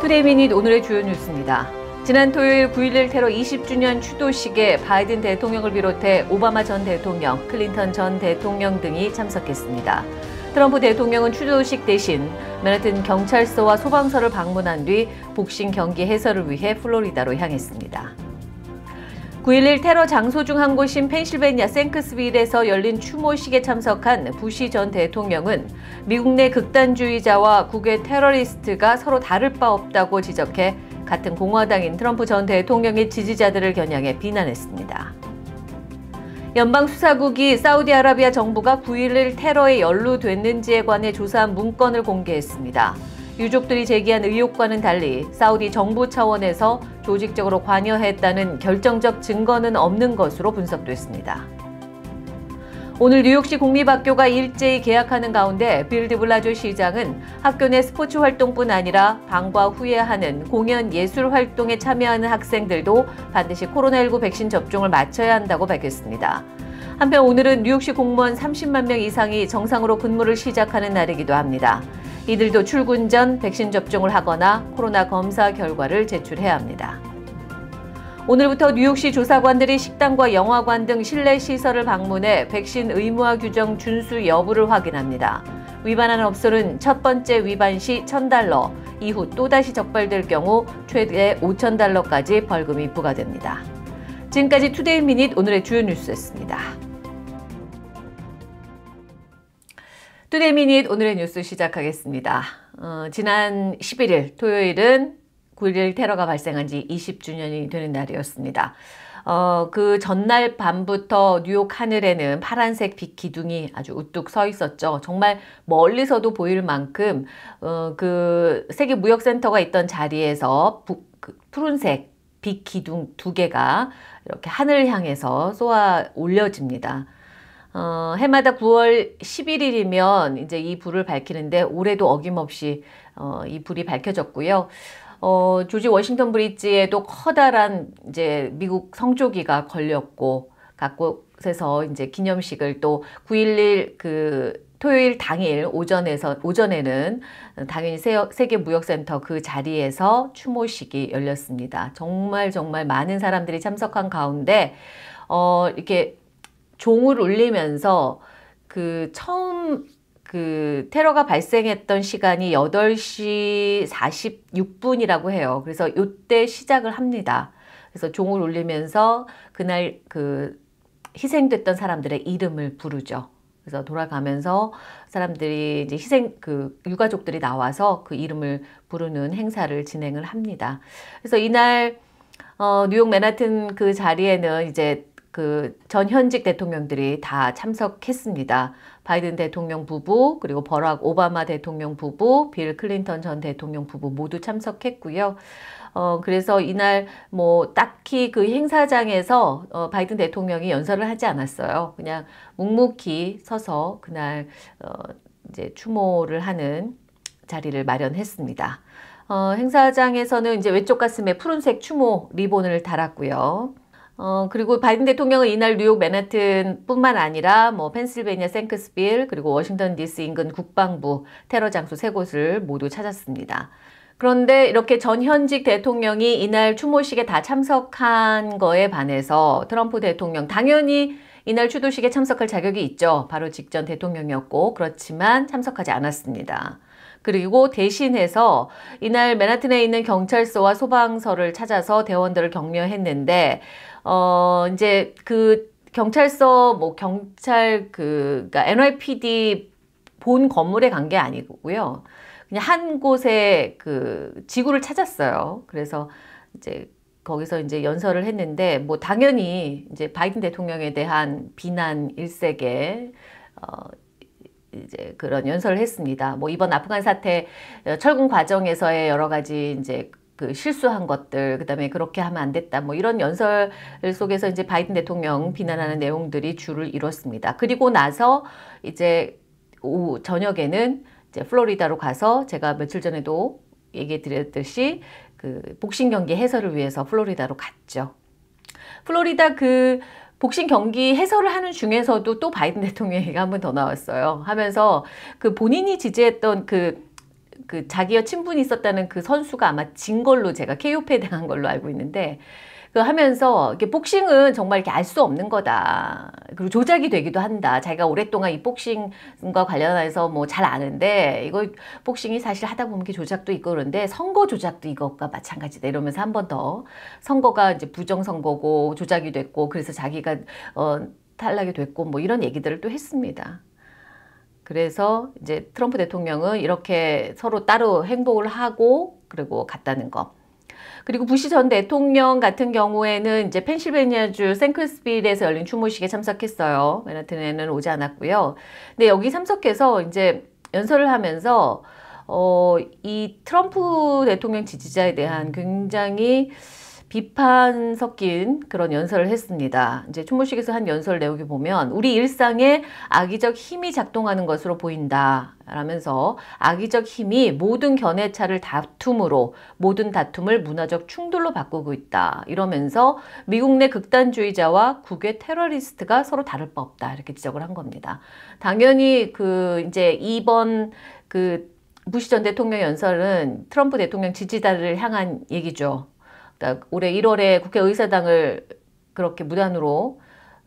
Today Minute 오늘의 주요 뉴스입니다. 지난 토요일 9.11 테러 20주년 추도식에 바이든 대통령을 비롯해 오바마 전 대통령, 클린턴 전 대통령 등이 참석했습니다. 트럼프 대통령은 추도식 대신 맨하튼 경찰서와 소방서를 방문한 뒤 복싱 경기 해설을 위해 플로리다로 향했습니다. 9.11 테러 장소 중 한 곳인 펜실베니아 생크스빌에서 열린 추모식에 참석한 부시 전 대통령은 미국 내 극단주의자와 국외 테러리스트가 서로 다를 바 없다고 지적해 같은 공화당인 트럼프 전 대통령의 지지자들을 겨냥해 비난했습니다. 연방수사국이 사우디아라비아 정부가 9.11 테러에 연루됐는지에 관해 조사한 문건을 공개했습니다. 유족들이 제기한 의혹과는 달리 사우디 정부 차원에서 조직적으로 관여했다는 결정적 증거는 없는 것으로 분석됐습니다. 오늘 뉴욕시 공립학교가 일제히 개학하는 가운데 빌 드 블라지오 시장은 학교 내 스포츠 활동뿐 아니라 방과 후에 하는 공연 예술 활동에 참여하는 학생들도 반드시 코로나19 백신 접종을 마쳐야 한다고 밝혔습니다. 한편 오늘은 뉴욕시 공무원 30만 명 이상이 정상으로 근무를 시작하는 날이기도 합니다. 이들도 출근 전 백신 접종을 하거나 코로나 검사 결과를 제출해야 합니다. 오늘부터 뉴욕시 조사관들이 식당과 영화관 등 실내 시설을 방문해 백신 의무화 규정 준수 여부를 확인합니다. 위반하는 업소는 첫 번째 위반 시 1,000달러, 이후 또다시 적발될 경우 최대 5,000달러까지 벌금이 부과됩니다. 지금까지 Today Minute 오늘의 주요 뉴스였습니다. Today Minute 오늘의 뉴스 시작하겠습니다. 어, 지난 11일 토요일은 9.11 테러가 발생한 지 20주년이 되는 날이었습니다. 어, 그 전날 밤부터 뉴욕 하늘에는 파란색 빛 기둥이 아주 우뚝 서 있었죠. 정말 멀리서도 보일 만큼 어, 그 세계 무역센터가 있던 자리에서 부, 그 푸른색 빛 기둥 두 개가 이렇게 하늘을 향해서 쏘아 올려집니다. 어, 해마다 9월 11일이면 이제 이 불을 밝히는데 올해도 어김없이 어, 이 불이 밝혀졌고요. 어, 조지 워싱턴 브릿지에도 커다란 이제 미국 성조기가 걸렸고 각곳에서 이제 기념식을 또 9.11 그 토요일 당일 오전에서 오전에는 당연히 세계 무역센터 그 자리에서 추모식이 열렸습니다. 정말 정말 많은 사람들이 참석한 가운데 어 이렇게 종을 울리면서 그 처음 그 테러가 발생했던 시간이 8시 46분이라고 해요. 그래서 이때 시작을 합니다. 그래서 종을 울리면서 그날 그 희생됐던 사람들의 이름을 부르죠. 그래서 돌아가면서 사람들이 이제 희생 그 유가족들이 나와서 그 이름을 부르는 행사를 진행을 합니다. 그래서 이날 어, 뉴욕 맨하튼 그 자리에는 이제 그 전현직 대통령들이 다 참석했습니다. 바이든 대통령 부부, 그리고 버락 오바마 대통령 부부, 빌 클린턴 전 대통령 부부 모두 참석했고요. 어, 그래서 이날 뭐 딱히 그 행사장에서 어, 바이든 대통령이 연설을 하지 않았어요. 그냥 묵묵히 서서 그날 어, 이제 추모를 하는 자리를 마련했습니다. 어, 행사장에서는 이제 왼쪽 가슴에 푸른색 추모 리본을 달았고요. 어, 그리고 바이든 대통령은 이날 뉴욕 맨하튼 뿐만 아니라 뭐 펜실베니아 생크스빌 그리고 워싱턴 DC 인근 국방부 테러 장소 세 곳을 모두 찾았습니다. 그런데 이렇게 전 현직 대통령이 이날 추모식에 다 참석한 거에 반해서 트럼프 대통령 당연히 이날 추도식에 참석할 자격이 있죠. 바로 직전 대통령이었고 그렇지만 참석하지 않았습니다. 그리고 대신해서 이날 맨하튼에 있는 경찰서와 소방서를 찾아서 대원들을 격려했는데 어, 이제 그 경찰서, 뭐 경찰 그, 그니까 NYPD 본 건물에 간 게 아니고요. 그냥 한 곳에 그 지구를 찾았어요. 그래서 이제 거기서 이제 연설을 했는데 뭐 당연히 이제 바이든 대통령에 대한 비난 일색에 어 이제 그런 연설을 했습니다. 뭐 이번 아프간 사태 어, 철군 과정에서의 여러 가지 이제 그 실수한 것들, 그 다음에 그렇게 하면 안 됐다. 뭐 이런 연설 속에서 이제 바이든 대통령 비난하는 내용들이 줄을 이뤘습니다. 그리고 나서 이제 오후 저녁에는 이제 플로리다로 가서 제가 며칠 전에도 얘기해 드렸듯이 그 복싱 경기 해설을 위해서 플로리다로 갔죠. 플로리다 그 복싱 경기 해설을 하는 중에서도 또 바이든 대통령 얘기가 한 번 더 나왔어요. 하면서 그 본인이 지지했던 그, 그 자기와 친분이 있었다는 그 선수가 아마 진 걸로 제가 KO패에 당한 걸로 알고 있는데 그 하면서 이게 복싱은 정말 이렇게 알 수 없는 거다. 그리고 조작이 되기도 한다. 자기가 오랫동안 이 복싱과 관련해서 뭐 잘 아는데 이거 복싱이 사실 하다 보면 조작도 있고 그런데 선거 조작도 이것과 마찬가지다 이러면서 한 번 더 선거가 이제 부정 선거고 조작이 됐고 그래서 자기가 어 탈락이 됐고 뭐 이런 얘기들을 또 했습니다. 그래서 이제 트럼프 대통령은 이렇게 서로 따로 행복을 하고 그리고 갔다는 거. 그리고 부시 전 대통령 같은 경우에는 이제 펜실베니아주 생크스빌에서 열린 추모식에 참석했어요. 맨하튼에는 오지 않았고요. 근데 여기 참석해서 이제 연설을 하면서 어, 이 트럼프 대통령 지지자에 대한 굉장히 비판 섞인 그런 연설을 했습니다. 이제 추모식에서 한 연설 내용이 보면 우리 일상에 악의적 힘이 작동하는 것으로 보인다. 라면서 악의적 힘이 모든 견해차를 다툼으로 모든 다툼을 문화적 충돌로 바꾸고 있다. 이러면서 미국 내 극단주의자와 국외 테러리스트가 서로 다를 바 없다. 이렇게 지적을 한 겁니다. 당연히 그 이제 이번 그 부시 전 대통령 연설은 트럼프 대통령 지지자를 향한 얘기죠. 올해 1월에 국회 의사당을 그렇게 무단으로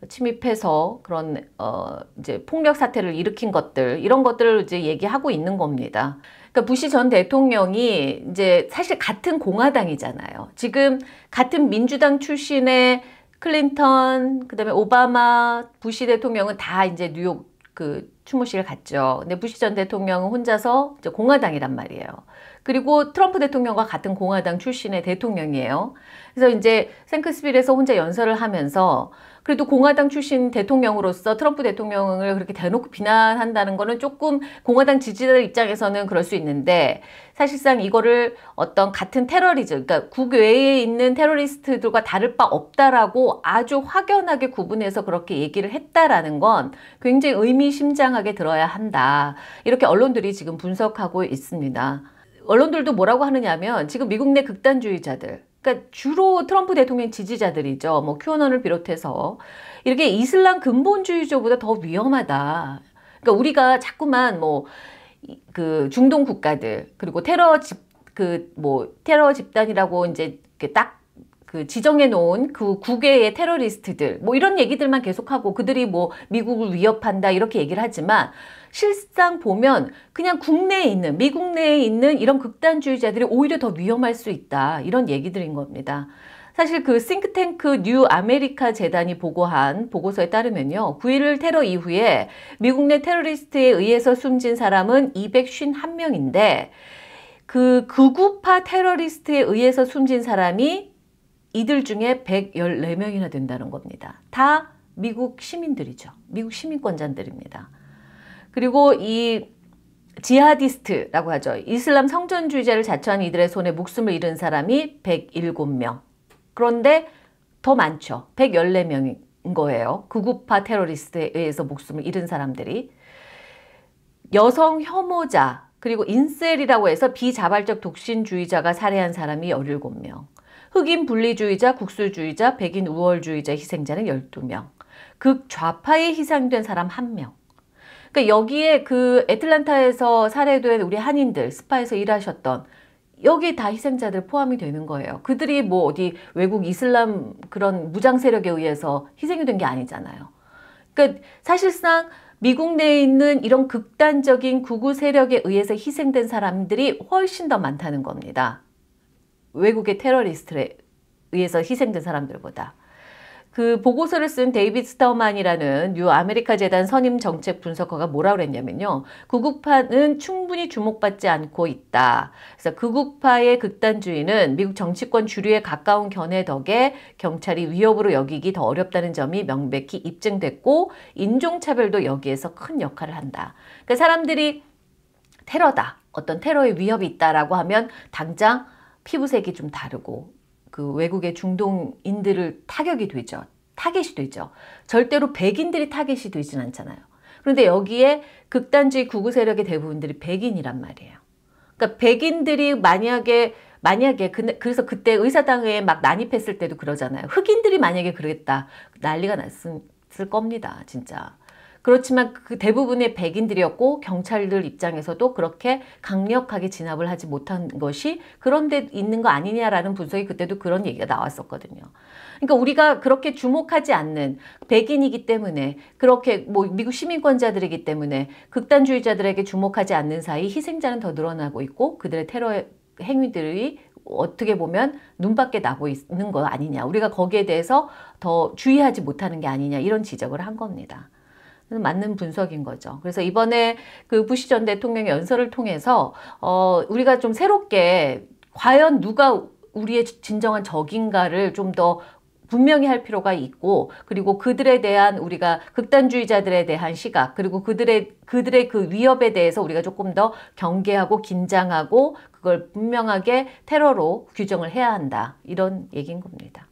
침입해서 그런 어 이제 폭력 사태를 일으킨 것들 이런 것들을 이제 얘기하고 있는 겁니다. 그러니까 부시 전 대통령이 이제 사실 같은 공화당이잖아요. 지금 같은 민주당 출신의 클린턴, 그다음에 오바마, 부시 대통령은 다 이제 뉴욕 그 추모식을 갔죠. 근데 부시 전 대통령은 혼자서 공화당이란 말이에요. 그리고 트럼프 대통령과 같은 공화당 출신의 대통령이에요. 그래서 이제 생크스빌에서 혼자 연설을 하면서 그래도 공화당 출신 대통령으로서 트럼프 대통령을 그렇게 대놓고 비난한다는 거는 조금 공화당 지지자들 입장에서는 그럴 수 있는데 사실상 이거를 어떤 같은 테러리즘, 그러니까 국외에 있는 테러리스트들과 다를 바 없다라고 아주 확연하게 구분해서 그렇게 얘기를 했다라는 건 굉장히 의미심장하게 들어야 한다. 이렇게 언론들이 지금 분석하고 있습니다. 언론들도 뭐라고 하느냐면 지금 미국 내 극단주의자들 그러니까 주로 트럼프 대통령 지지자들이죠. 뭐 큐어넌을 비롯해서 이렇게 이슬람 근본주의자보다 더 위험하다. 그러니까 우리가 자꾸만 뭐 그 중동 국가들 그리고 테러 집 그 뭐 테러 집단이라고 이제 딱 그 지정해 놓은 그 국외의 테러리스트들 뭐 이런 얘기들만 계속하고 그들이 뭐 미국을 위협한다 이렇게 얘기를 하지만 실상 보면 그냥 국내에 있는 미국 내에 있는 이런 극단주의자들이 오히려 더 위험할 수 있다. 이런 얘기들인 겁니다. 사실 그 싱크탱크 뉴 아메리카 재단이 보고한 보고서에 따르면요. 9.11 테러 이후에 미국 내 테러리스트에 의해서 숨진 사람은 251명인데 그 극우파 테러리스트에 의해서 숨진 사람이 이들 중에 114명이나 된다는 겁니다. 다 미국 시민들이죠. 미국 시민권자들입니다. 그리고 이 지하디스트라고 하죠. 이슬람 성전주의자를 자처한 이들의 손에 목숨을 잃은 사람이 107명. 그런데 더 많죠. 114명인 거예요. 극우파 테러리스트에 의해서 목숨을 잃은 사람들이. 여성 혐오자, 그리고 인셀이라고 해서 비자발적 독신주의자가 살해한 사람이 17명. 흑인 분리주의자, 국수주의자, 백인 우월주의자 희생자는 12명. 극좌파에 희생된 사람 1명. 그러니까 여기에 그 애틀란타에서 살해된 우리 한인들 스파에서 일하셨던 여기 다 희생자들 포함이 되는 거예요. 그들이 뭐 어디 외국 이슬람 그런 무장 세력에 의해서 희생이 된 게 아니잖아요. 그러니까 사실상 미국 내에 있는 이런 극단적인 구구 세력에 의해서 희생된 사람들이 훨씬 더 많다는 겁니다. 외국의 테러리스트에 의해서 희생된 사람들보다. 그 보고서를 쓴 데이빗 스터먼이라는 뉴 아메리카 재단 선임 정책 분석가가 뭐라 그랬냐면요. 극우파는 충분히 주목받지 않고 있다. 그래서 극우파의 극단주의는 미국 정치권 주류에 가까운 견해 덕에 경찰이 위협으로 여기기 더 어렵다는 점이 명백히 입증됐고 인종차별도 여기에서 큰 역할을 한다. 그러니까 사람들이 테러다. 어떤 테러의 위협이 있다라고 하면 당장 피부색이 좀 다르고 그 외국의 중동인들을 타격이 되죠. 타겟이 되죠. 절대로 백인들이 타겟이 되진 않잖아요. 그런데 여기에 극단주의 극우 세력의 대부분들이 백인이란 말이에요. 그러니까 백인들이 만약에 만약에 그, 그래서 그때 의사당에 막 난입했을 때도 그러잖아요. 흑인들이 만약에 그랬다 난리가 났을 겁니다. 진짜. 그렇지만 그 대부분의 백인들이었고 경찰들 입장에서도 그렇게 강력하게 진압을 하지 못한 것이 그런 데 있는 거 아니냐라는 분석이 그때도 그런 얘기가 나왔었거든요. 그러니까 우리가 그렇게 주목하지 않는 백인이기 때문에 그렇게 뭐 미국 시민권자들이기 때문에 극단주의자들에게 주목하지 않는 사이 희생자는 더 늘어나고 있고 그들의 테러 행위들이 어떻게 보면 눈밖에 나고 있는 거 아니냐. 우리가 거기에 대해서 더 주의하지 못하는 게 아니냐. 이런 지적을 한 겁니다. 맞는 분석인 거죠. 그래서 이번에 그 부시 전 대통령 연설을 통해서 어 우리가 좀 새롭게 과연 누가 우리의 진정한 적인가를 좀더 분명히 할 필요가 있고 그리고 그들에 대한 우리가 극단주의자들에 대한 시각 그리고 그들의 그들의 그 위협에 대해서 우리가 조금 더 경계하고 긴장하고 그걸 분명하게 테러로 규정을 해야 한다 이런 얘기인 겁니다.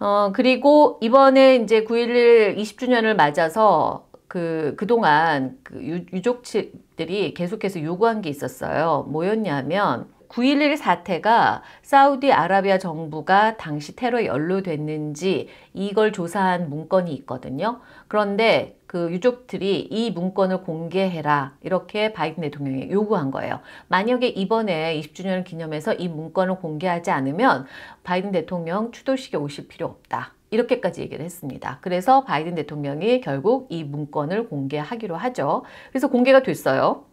어, 그리고 이번에 이제 9.11 20주년을 맞아서 그, 그동안 그 유, 유족들이 계속해서 요구한 게 있었어요. 뭐였냐면, 9.11 사태가 사우디아라비아 정부가 당시 테러에 연루됐는지 이걸 조사한 문건이 있거든요. 그런데 그 유족들이 이 문건을 공개해라 이렇게 바이든 대통령이 요구한 거예요. 만약에 이번에 20주년을 기념해서 이 문건을 공개하지 않으면 바이든 대통령 추도식에 오실 필요 없다. 이렇게까지 얘기를 했습니다. 그래서 바이든 대통령이 결국 이 문건을 공개하기로 하죠. 그래서 공개가 됐어요.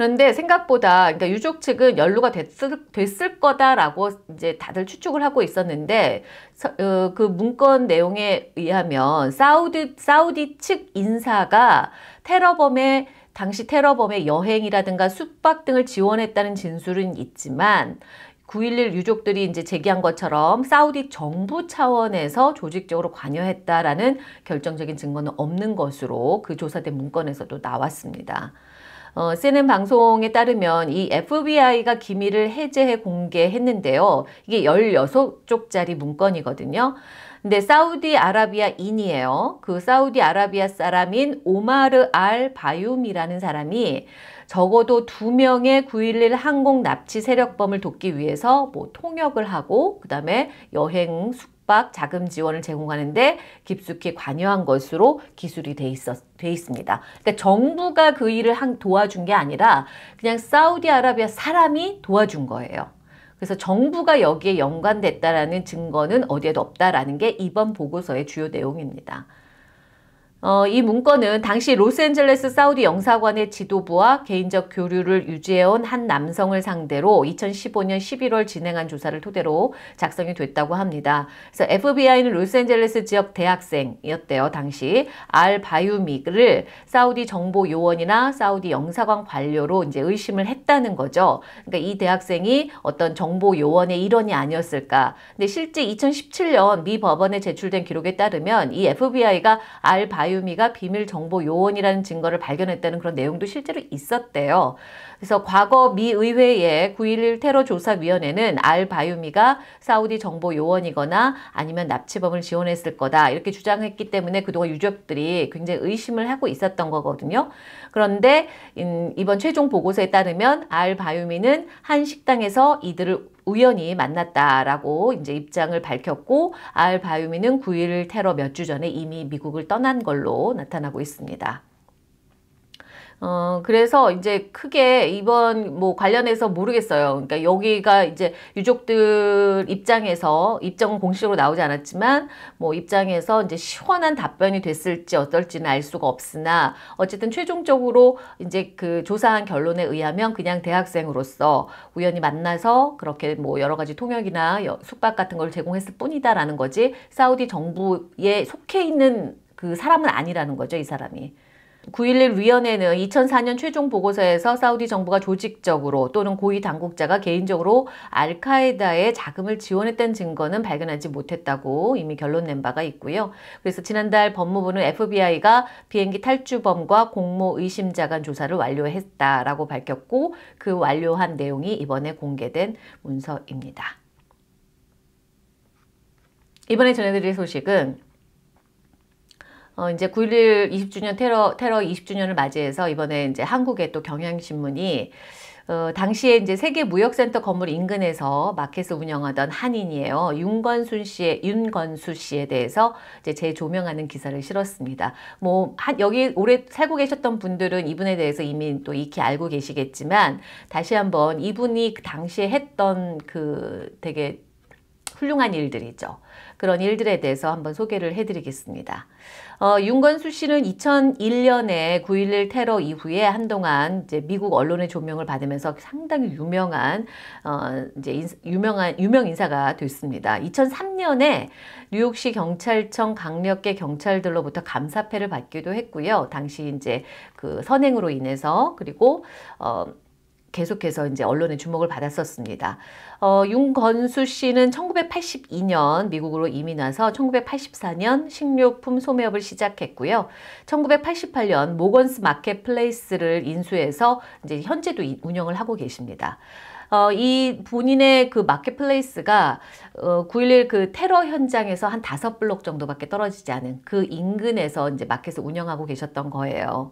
그런데 생각보다 그러니까 유족 측은 연루가 됐을, 됐을 거다라고 이제 다들 추측을 하고 있었는데 어, 그 문건 내용에 의하면 사우디 사우디 측 인사가 테러범의 당시 테러범의 여행이라든가 숙박 등을 지원했다는 진술은 있지만 9.11 유족들이 이제 제기한 것처럼 사우디 정부 차원에서 조직적으로 관여했다라는 결정적인 증거는 없는 것으로 그 조사된 문건에서도 나왔습니다. 어, CNN 방송에 따르면 이 FBI가 기밀을 해제해 공개했는데요. 이게 16쪽짜리 문건이거든요. 근데 사우디아라비아인이에요. 그 사우디아라비아 사람인 오마르 알 바욤이라는 사람이 적어도 두 명의 9.11 항공 납치 세력범을 돕기 위해서 뭐 통역을 하고 그다음에 여행 숙 숙박 자금 지원을 제공하는데 깊숙이 관여한 것으로 기술이 돼, 있었, 돼 있습니다. 그러니까 정부가 그 일을 한, 도와준 게 아니라 그냥 사우디아라비아 사람이 도와준 거예요. 그래서 정부가 여기에 연관됐다라는 증거는 어디에도 없다라는 게 이번 보고서의 주요 내용입니다. 어, 이 문건은 당시 로스앤젤레스 사우디 영사관의 지도부와 개인적 교류를 유지해온 한 남성을 상대로 2015년 11월 진행한 조사를 토대로 작성이 됐다고 합니다. 그래서 FBI는 로스앤젤레스 지역 대학생이었대요. 당시 알 바유미를 사우디 정보 요원이나 사우디 영사관 관료로 이제 의심을 했다는 거죠. 그러니까 이 대학생이 어떤 정보 요원의 일원이 아니었을까. 근데 실제 2017년 미 법원에 제출된 기록에 따르면 이 FBI가 알 바유 바유미가 비밀 정보 요원이라는 증거를 발견했다는 그런 내용도 실제로 있었대요. 그래서 과거 미 의회의 9.11 테러 조사위원회는 알 바유미가 사우디 정보 요원이거나 아니면 납치범을 지원했을 거다 이렇게 주장했기 때문에 그동안 유족들이 굉장히 의심을 하고 있었던 거거든요. 그런데 이번 최종 보고서에 따르면 알 바유미는 한 식당에서 이들을 우연히 만났다라고 이제 입장을 밝혔고 알 바유미는 9.11 테러 몇 주 전에 이미 미국을 떠난 걸로 나타나고 있습니다. 어, 그래서 이제 크게 이번 뭐 관련해서 모르겠어요. 그러니까 여기가 이제 유족들 입장에서 입장은 공식으로 나오지 않았지만 뭐 입장에서 이제 시원한 답변이 됐을지 어떨지는 알 수가 없으나 어쨌든 최종적으로 이제 그 조사한 결론에 의하면 그냥 대학생으로서 우연히 만나서 그렇게 뭐 여러 가지 통역이나 숙박 같은 걸 제공했을 뿐이다라는 거지 사우디 정부에 속해 있는 그 사람은 아니라는 거죠, 이 사람이. 9.11 위원회는 2004년 최종 보고서에서 사우디 정부가 조직적으로 또는 고위 당국자가 개인적으로 알카에다에 자금을 지원했던 증거는 발견하지 못했다고 이미 결론 낸 바가 있고요. 그래서 지난달 법무부는 FBI가 비행기 탈주범과 공모 의심자 간 조사를 완료했다라고 밝혔고 그 완료한 내용이 이번에 공개된 문서입니다. 이번에 전해드릴 소식은 어, 이제 9.11 20주년 테러, 테러 20주년을 맞이해서 이번에 이제 한국의 또 경향신문이 어, 당시에 이제 세계무역센터 건물 인근에서 마켓을 운영하던 한인이에요. 윤건순 씨의 윤건수 씨에 대해서 이제 재조명하는 기사를 실었습니다. 뭐 한, 여기 오래 살고 계셨던 분들은 이분에 대해서 이미 또 익히 알고 계시겠지만 다시 한번 이분이 그 당시에 했던 그 되게 훌륭한 일들이죠. 그런 일들에 대해서 한번 소개를 해드리겠습니다. 어, 윤건수 씨는 2001년에 9.11 테러 이후에 한동안 이제 미국 언론의 조명을 받으면서 상당히 유명한, 어, 이제 인, 유명한, 유명 인사가 됐습니다. 2003년에 뉴욕시 경찰청 강력계 경찰들로부터 감사패를 받기도 했고요. 당시 이제 그 선행으로 인해서 그리고, 어, 계속해서 이제 언론의 주목을 받았었습니다. 어, 윤건수 씨는 1982년 미국으로 이민 와서 1984년 식료품 소매업을 시작했고요. 1988년 Morgan's Marketplace를 인수해서 이제 현재도 운영을 하고 계십니다. 어, 이 본인의 그 marketplace가 어, 9.11 그 테러 현장에서 한 다섯 블록 정도밖에 떨어지지 않은 그 인근에서 이제 마켓을 운영하고 계셨던 거예요.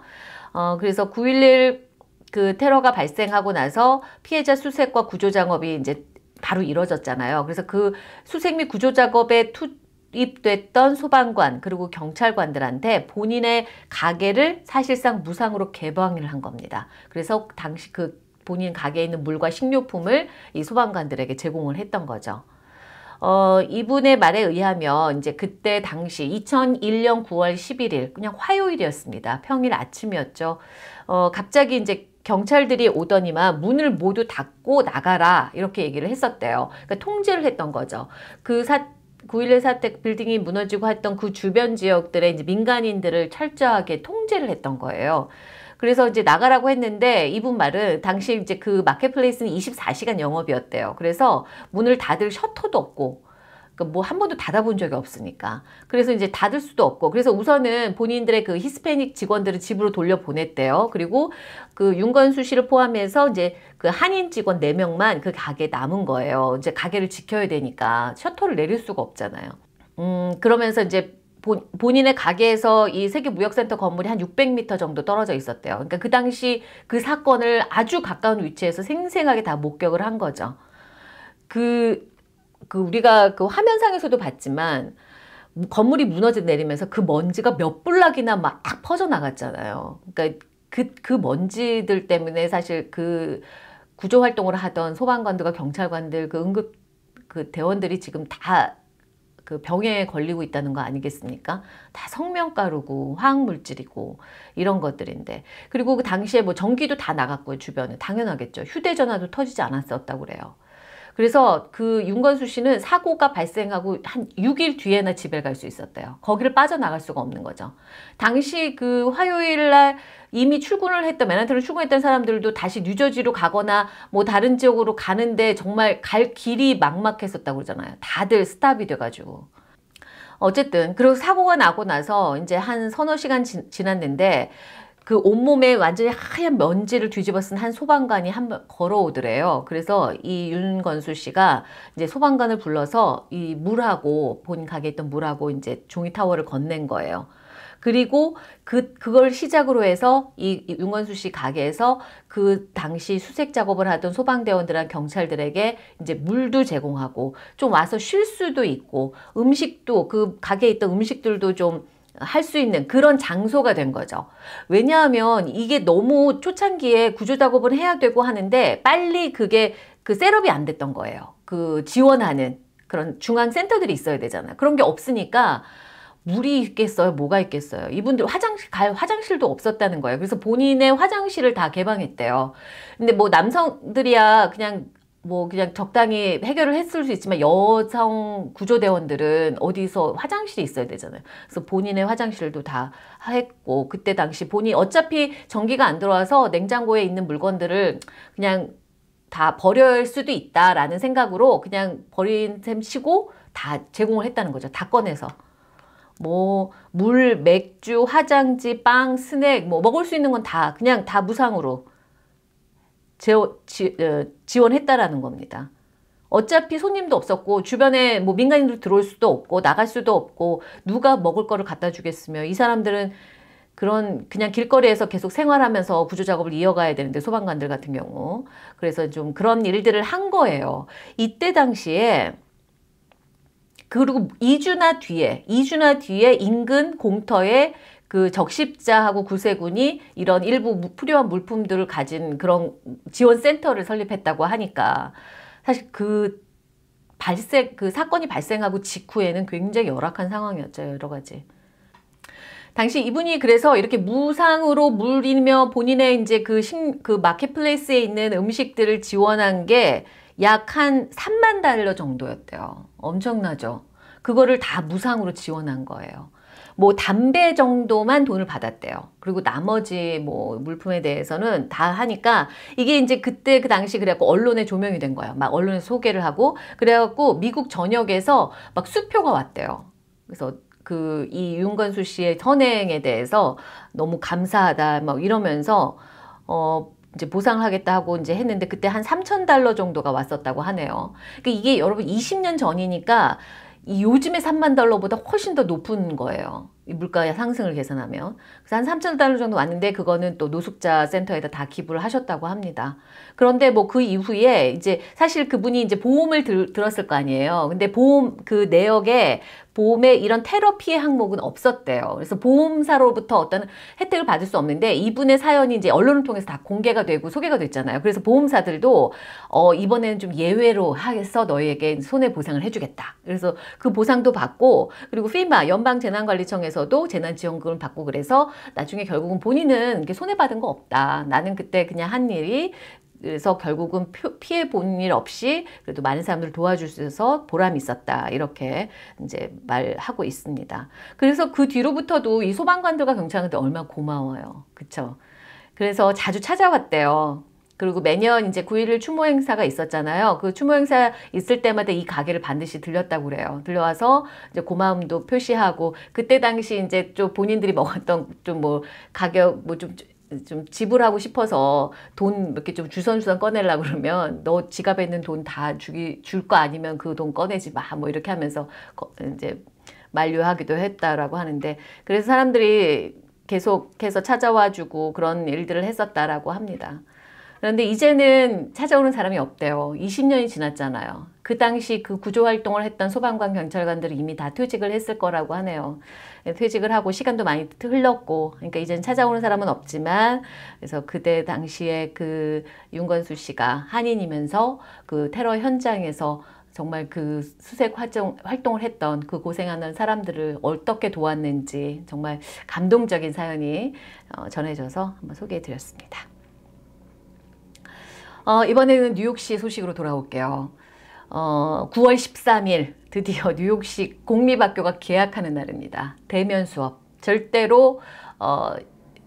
어, 그래서 9.11 그 테러가 발생하고 나서 피해자 수색과 구조 작업이 이제 바로 이루어졌잖아요. 그래서 그 수색 및 구조 작업에 투입됐던 소방관 그리고 경찰관들한테 본인의 가게를 사실상 무상으로 개방을 한 겁니다. 그래서 당시 그 본인 가게에 있는 물과 식료품을 이 소방관들에게 제공을 했던 거죠. 어, 이분의 말에 의하면 이제 그때 당시 2001년 9월 11일 그냥 화요일이었습니다. 평일 아침이었죠. 어, 갑자기 이제 경찰들이 오더니만 문을 모두 닫고 나가라 이렇게 얘기를 했었대요. 그러니까 통제를 했던 거죠. 그 사, 9.11 사태 빌딩이 무너지고 했던 그 주변 지역들의 이제 민간인들을 철저하게 통제를 했던 거예요. 그래서 이제 나가라고 했는데 이분 말은 당시 이제 그 마켓플레이스는 24시간 영업이었대요. 그래서 문을 닫을 셔터도 없고 그러니까 뭐 한 번도 닫아본 적이 없으니까. 그래서 이제 닫을 수도 없고. 그래서 우선은 본인들의 그 히스패닉 직원들을 집으로 돌려보냈대요. 그리고 그 윤건수 씨를 포함해서 이제 그 한인 직원 4명만 그 가게에 남은 거예요. 이제 가게를 지켜야 되니까 셔터를 내릴 수가 없잖아요. 음, 그러면서 이제 본인의 가게에서 이 세계무역센터 건물이 한 600m 정도 떨어져 있었대요. 그러니까 그 당시 그 사건을 아주 가까운 위치에서 생생하게 다 목격을 한 거죠. 그 그 우리가 그 화면상에서도 봤지만 건물이 무너져 내리면서 그 먼지가 몇 블락이나 막 퍼져 나갔잖아요. 그러니까 그, 그 먼지들 때문에 사실 그 구조 활동을 하던 소방관들과 경찰관들 그 응급 그 대원들이 지금 다 그 병에 걸리고 있다는 거 아니겠습니까? 다 성명가루고 화학물질이고 이런 것들인데 그리고 그 당시에 뭐 전기도 다 나갔고요 주변에 당연하겠죠 휴대전화도 터지지 않았었다고 그래요. 그래서 그 윤건수 씨는 사고가 발생하고 한 6일 뒤에나 집에 갈 수 있었대요. 거기를 빠져나갈 수가 없는 거죠. 당시 그 화요일 날 이미 출근을 했던 맨하튼을 출근했던 사람들도 다시 뉴저지로 가거나 뭐 다른 지역으로 가는데 정말 갈 길이 막막했었다고 그러잖아요. 다들 스탑이 돼가지고. 어쨌든 그리고 사고가 나고 나서 이제 한 서너 시간 지, 지났는데 그 온몸에 완전히 하얀 먼지를 뒤집어 쓴 한 소방관이 한 번 걸어오더래요. 그래서 이 윤건수 씨가 이제 소방관을 불러서 이 물하고 본 가게에 있던 물하고 이제 종이 타워를 건넨 거예요. 그리고 그, 그걸 시작으로 해서 이, 이 윤건수 씨 가게에서 그 당시 수색 작업을 하던 소방대원들한 경찰들에게 이제 물도 제공하고 좀 와서 쉴 수도 있고 음식도 그 가게에 있던 음식들도 좀 할 수 있는 그런 장소가 된 거죠. 왜냐하면 이게 너무 초창기에 구조 작업을 해야 되고 하는데 빨리 그게 그 셋업이 안 됐던 거예요. 그 지원하는 그런 중앙 센터들이 있어야 되잖아요. 그런 게 없으니까 물이 있겠어요? 뭐가 있겠어요? 이분들 화장실 갈 화장실도 없었다는 거예요. 그래서 본인의 화장실을 다 개방했대요. 근데 뭐 남성들이야 그냥 뭐 그냥 적당히 해결을 했을 수 있지만 여성 구조대원들은 어디서 화장실이 있어야 되잖아요. 그래서 본인의 화장실도 다 했고 그때 당시 본인 어차피 전기가 안 들어와서 냉장고에 있는 물건들을 그냥 다 버릴 수도 있다라는 생각으로 그냥 버린 셈 치고 다 제공을 했다는 거죠. 다 꺼내서. 뭐 물, 맥주, 화장지, 빵, 스낵 뭐 먹을 수 있는 건 다 그냥 다 무상으로 지, 어, 지원했다라는 겁니다. 어차피 손님도 없었고 주변에 뭐 민간인들 들어올 수도 없고 나갈 수도 없고 누가 먹을 거를 갖다 주겠으며 이 사람들은 그런 그냥 길거리에서 계속 생활하면서 구조 작업을 이어가야 되는데 소방관들 같은 경우 그래서 좀 그런 일들을 한 거예요. 이때 당시에 그리고 2주나 뒤에 2주나 뒤에 인근 공터에 그 적십자하고 구세군이 이런 일부 필요한 물품들을 가진 그런 지원 센터를 설립했다고 하니까 사실 그 발생 그 사건이 발생하고 직후에는 굉장히 열악한 상황이었죠 여러 가지. 당시 이분이 그래서 이렇게 무상으로 물이며 본인의 이제 그, 식, 그 마켓플레이스에 있는 음식들을 지원한 게 약 한 3만 달러 정도였대요. 엄청나죠. 그거를 다 무상으로 지원한 거예요. 뭐 담배 정도만 돈을 받았대요. 그리고 나머지 뭐 물품에 대해서는 다 하니까 이게 이제 그때 그 당시 그래갖고 언론에 조명이 된 거예요. 막 언론에 소개를 하고 그래갖고 미국 전역에서 막 수표가 왔대요. 그래서 그 이 윤건수 씨의 선행에 대해서 너무 감사하다 막 이러면서 어 이제 보상을 하겠다 하고 이제 했는데 그때 한 3천 달러 정도가 왔었다고 하네요. 그러니까 이게 여러분 20년 전이니까 이 요즘의 3만 달러보다 훨씬 더 높은 거예요. 이 물가 상승을 계산하면. 그래서 한 3천 달러 정도 왔는데 그거는 또 노숙자 센터에다 다 기부를 하셨다고 합니다. 그런데 뭐 그 이후에 이제 사실 그분이 이제 보험을 들, 들었을 거 아니에요. 근데 보험 그 내역에 보험에 이런 테러 피해 항목은 없었대요. 그래서 보험사로부터 어떤 혜택을 받을 수 없는데 이분의 사연이 이제 언론을 통해서 다 공개가 되고 소개가 됐잖아요. 그래서 보험사들도 어 이번에는 좀 예외로 해서 너희에게 손해 보상을 해주겠다. 그래서 그 보상도 받고 그리고 피마 연방재난관리청에서도 재난지원금을 받고 그래서 나중에 결국은 본인은 손해 받은 거 없다. 나는 그때 그냥 한 일이 그래서 결국은 피해 본 일 없이 그래도 많은 사람들 도와줄 수 있어서 보람이 있었다. 이렇게 이제 말하고 있습니다. 그래서 그 뒤로부터도 이 소방관들과 경찰관들 얼마나 고마워요. 그쵸? 그래서 자주 찾아왔대요. 그리고 매년 이제 9.11 추모 행사가 있었잖아요. 그 추모 행사 있을 때마다 이 가게를 반드시 들렸다고 그래요. 들려와서 이제 고마움도 표시하고 그때 당시 이제 좀 본인들이 먹었던 좀 뭐 가격 뭐좀 좀 지불하고 싶어서 돈 이렇게 좀 주선주선 꺼내려 그러면 너 지갑에 있는 돈 다 주기 줄 거 아니면 그 돈 꺼내지 마 뭐 이렇게 하면서 이제 만류하기도 했다라고 하는데 그래서 사람들이 계속해서 찾아와 주고 그런 일들을 했었다라고 합니다. 그런데 이제는 찾아오는 사람이 없대요. 20년이 지났잖아요. 그 당시 그 구조 활동을 했던 소방관 경찰관들이 이미 다 퇴직을 했을 거라고 하네요. 퇴직을 하고 시간도 많이 흘렀고 그러니까 이제는 찾아오는 사람은 없지만 그래서 그때 당시에 그 윤건수 씨가 한인이면서 그 테러 현장에서 정말 그 수색 활동, 활동을 했던 그 고생하는 사람들을 어떻게 도왔는지 정말 감동적인 사연이 어, 전해져서 한번 소개해 드렸습니다. 어, 이번에는 뉴욕시 소식으로 돌아올게요. 어, 9월 13일 드디어 뉴욕시 공립학교가 개학하는 날입니다. 대면 수업. 절대로 어,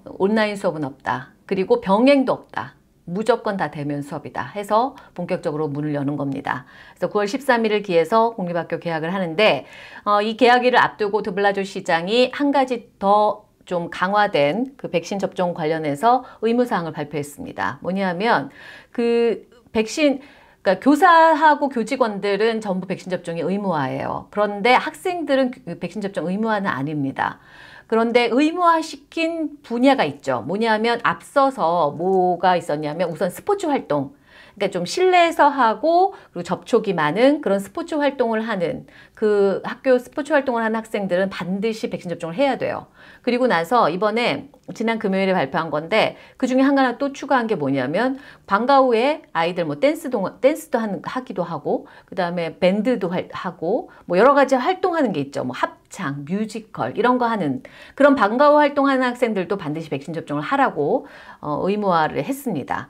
온라인 수업은 없다. 그리고 병행도 없다. 무조건 다 대면 수업이다 해서 본격적으로 문을 여는 겁니다. 그래서 9월 13일을 기해서 공립학교 개학을 하는데 어, 이 개학일을 앞두고 드블라조 시장이 한 가지 더 좀 강화된 그 백신 접종 관련해서 의무사항을 발표했습니다. 뭐냐면 그 백신 그러니까 교사하고 교직원들은 전부 백신 접종이 의무화예요. 그런데 학생들은 그 백신 접종 의무화는 아닙니다. 그런데 의무화시킨 분야가 있죠. 뭐냐면 앞서서 뭐가 있었냐면 우선 스포츠 활동 그러니까 좀 실내에서 하고 그리고 접촉이 많은 그런 스포츠 활동을 하는 그 학교 스포츠 활동을 하는 학생들은 반드시 백신 접종을 해야 돼요. 그리고 나서 이번에 지난 금요일에 발표한 건데 그 중에 하나 또 추가한 게 뭐냐면 방과 후에 아이들 뭐 댄스 동 댄스도 한, 하기도 하고 그 다음에 밴드도 할, 하고 뭐 여러 가지 활동하는 게 있죠. 뭐 합창, 뮤지컬 이런 거 하는 그런 방과 후 활동하는 학생들도 반드시 백신 접종을 하라고 어, 의무화를 했습니다.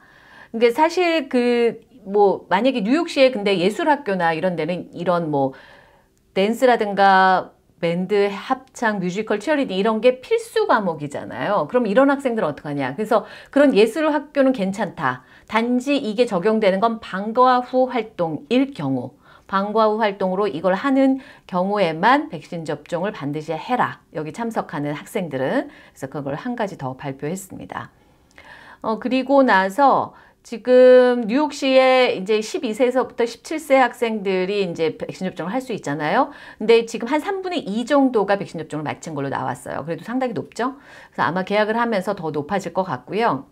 근데 사실 그 뭐 만약에 뉴욕시에 근데 예술학교나 이런 데는 이런 뭐 댄스라든가 밴드, 합창, 뮤지컬, 치어리딩 이런 게 필수 과목이잖아요. 그럼 이런 학생들은 어떡하냐. 그래서 그런 예술 학교는 괜찮다. 단지 이게 적용되는 건 방과 후 활동일 경우 방과 후 활동으로 이걸 하는 경우에만 백신 접종을 반드시 해라. 여기 참석하는 학생들은. 그래서 그걸 한 가지 더 발표했습니다. 어, 그리고 나서 지금 뉴욕시에 이제 12세에서부터 17세 학생들이 이제 백신 접종을 할 수 있잖아요. 근데 지금 한 3분의 2 정도가 백신 접종을 마친 걸로 나왔어요. 그래도 상당히 높죠. 그래서 아마 계약을 하면서 더 높아질 것 같고요.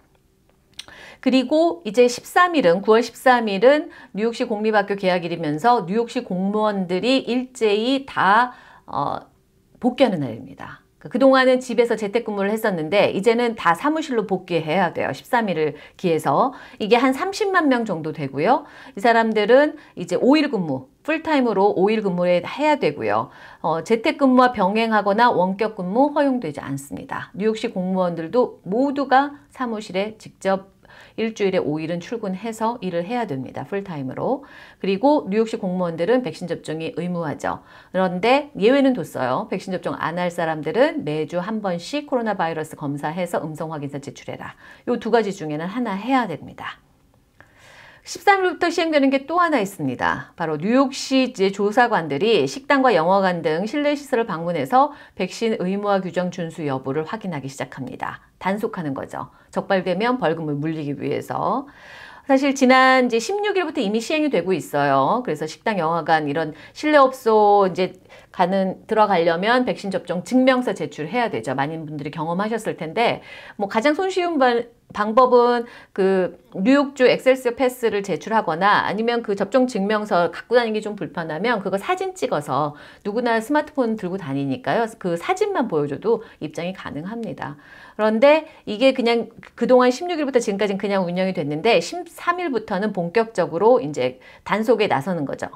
그리고 이제 13일은 9월 13일은 뉴욕시 공립학교 개학일이면서 뉴욕시 공무원들이 일제히 다 어, 복귀하는 날입니다. 그 그동안은 집에서 재택근무를 했었는데 이제는 다 사무실로 복귀해야 돼요. 13일을 기해서. 이게 한 30만 명 정도 되고요. 이 사람들은 이제 5일 근무, 풀타임으로 5일 근무를 해야 되고요. 어, 재택근무와 병행하거나 원격 근무 허용되지 않습니다. 뉴욕시 공무원들도 모두가 사무실에 직접 일주일에 5일은 출근해서 일을 해야 됩니다. 풀타임으로. 그리고 뉴욕시 공무원들은 백신 접종이 의무화죠. 그런데 예외는 뒀어요. 백신 접종 안 할 사람들은 매주 한 번씩 코로나 바이러스 검사해서 음성 확인서 제출해라. 이두 가지 중에는 하나 해야 됩니다. 13일부터 시행되는 게 또 하나 있습니다. 바로 뉴욕시 조사관들이 식당과 영화관 등 실내 시설을 방문해서 백신 의무화 규정 준수 여부를 확인하기 시작합니다. 단속하는 거죠. 적발되면 벌금을 물리기 위해서. 사실 지난 이제 16일부터 이미 시행이 되고 있어요. 그래서 식당, 영화관 이런 실내업소 이제 가는 들어가려면 백신 접종 증명서 제출해야 되죠. 많은 분들이 경험하셨을 텐데 뭐 가장 손쉬운 방법은 그 뉴욕주 엑셀스 패스를 제출하거나 아니면 그 접종 증명서 갖고 다니는 게 좀 불편하면 그거 사진 찍어서 누구나 스마트폰 들고 다니니까요. 그 사진만 보여줘도 입장이 가능합니다. 그런데 이게 그냥 그동안 16일부터 지금까지는 그냥 운영이 됐는데 13일부터는 본격적으로 이제 단속에 나서는 거죠.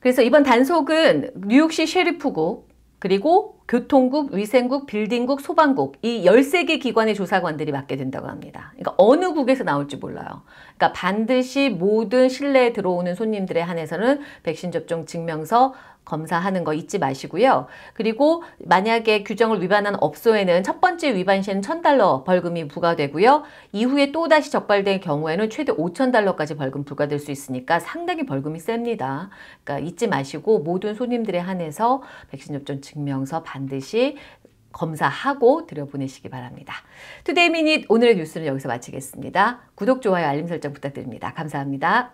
그래서 이번 단속은 뉴욕시 셰리프국 그리고 교통국, 위생국, 빌딩국, 소방국 이 13개 기관의 조사관들이 맡게 된다고 합니다. 그러니까 어느 국에서 나올지 몰라요. 그러니까 반드시 모든 실내에 들어오는 손님들에 한해서는 백신 접종 증명서 검사하는 거 잊지 마시고요. 그리고 만약에 규정을 위반한 업소에는 첫 번째 위반 시에는 1000달러 벌금이 부과되고요. 이후에 또다시 적발된 경우에는 최대 5000달러까지 벌금 부과될 수 있으니까 상당히 벌금이 셉니다. 그러니까 잊지 마시고 모든 손님들에 한해서 백신 접종 증명서 반드시 검사하고 들여보내시기 바랍니다. 투데이 미닛 오늘의 뉴스는 여기서 마치겠습니다. 구독, 좋아요, 알림 설정 부탁드립니다. 감사합니다.